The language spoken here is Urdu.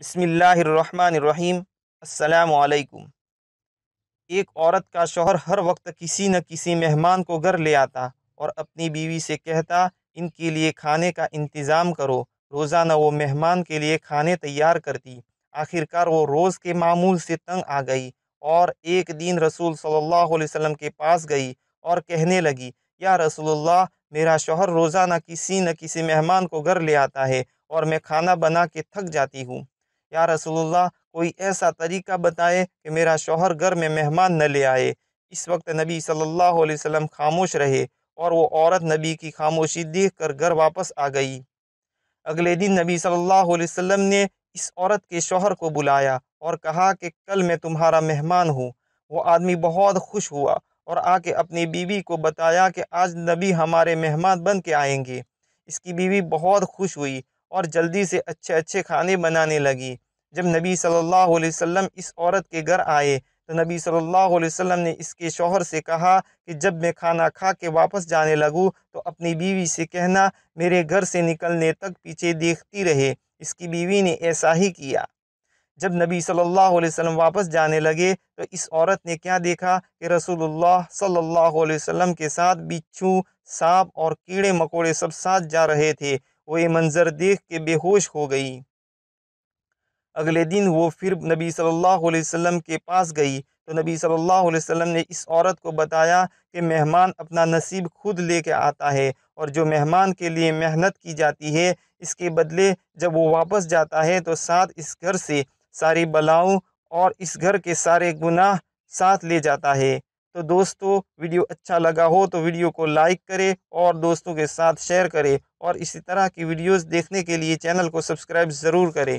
بسم اللہ الرحمن الرحیم۔ السلام علیکم۔ ایک عورت کا شوہر ہر وقت کسی نہ کسی مہمان کو گھر لے آتا اور اپنی بیوی سے کہتا، ان کے لیے کھانے کا انتظام کرو۔ روزانہ وہ مہمان کے لیے کھانے تیار کرتی۔ آخرکار وہ روز کے معمول سے تنگ آ گئی اور ایک دن رسول صلی اللہ علیہ وسلم کے پاس گئی اور کہنے لگی، یا رسول اللہ، میرا شوہر روزانہ کسی نہ کسی مہمان کو گھر لے آتا ہے اور میں کھانا بنا کے تھک جاتی ہوں۔ یا رسول اللہ کوئی ایسا طریقہ بتائے کہ میرا شوہر گھر میں مہمان نہ لے آئے۔ اس وقت نبی صلی اللہ علیہ وسلم خاموش رہے اور وہ عورت نبی کی خاموشی دیکھ کر گھر واپس آ گئی۔ اگلے دن نبی صلی اللہ علیہ وسلم نے اس عورت کے شوہر کو بلایا اور کہا کہ کل میں تمہارا مہمان ہوں۔ وہ آدمی بہت خوش ہوا اور آ کے اپنی بیوی کو بتایا کہ آج نبی ہمارے مہمان بن کے آئیں گے۔ اس کی بیوی بہت خوش ہوئی اور جلدی سے اچھے اچھے کھانے بنانے لگی۔ جب نبی صلی اللہ علیہ وسلم اس عورت کے گھر آئے، تو نبی صلی اللہ علیہ وسلم نے اس کے شوہر سے کہا کہ جب میں کھانا کھا کے واپس جانے لگوں، تو اپنی بیوی سے کہنا، میرے گھر سے نکلنے تک پیچھے دیکھتی رہے، اس کی بیوی نے ایسا ہی کیا۔ جب نبی صلی اللہ علیہ وسلم واپس جانے لگے، تو اس عورت نے کیا دیکھا کہ رسول اللہ صلی اللہ علیہ وسلم کے ساتھ بچھو سانپ اور کیڑے مکوڑے سب ساتھ جا رہے تھے۔ وہ یہ منظر دیکھ کے بے ہوش ہو گئی۔ اگلے دن وہ پھر نبی صلی اللہ علیہ وسلم کے پاس گئی۔ تو نبی صلی اللہ علیہ وسلم نے اس عورت کو بتایا کہ مہمان اپنا نصیب خود لے کے آتا ہے اور جو مہمان کے لیے محنت کی جاتی ہے، اس کے بدلے جب وہ واپس جاتا ہے تو ساتھ اس گھر سے ساری بلاؤں اور اس گھر کے سارے گناہ ساتھ لے جاتا ہے۔ تو دوستو، ویڈیو اچھا لگا ہو تو ویڈیو کو لائک کرے اور دوستوں کے ساتھ شیئر کرے اور اسی طرح کی ویڈیوز دیکھنے کے لیے چینل کو سبسکرائب ضرور کرے۔